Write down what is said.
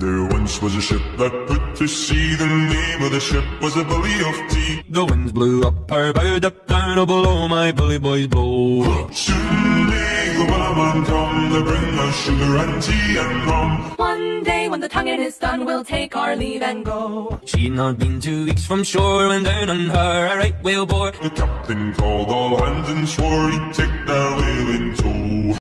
There once was a ship that put to sea. The name of the ship was a Billy of Tea. The winds blew up her bow, up down, oh below my bully boys blow. Soon may the wellerman come to bring us sugar and tea and rum. One day when the tonguing is done, we'll take our leave and go. She'd not been two weeks from shore when down on her a right whale bore. The captain called all hands and swore he'd take their whale.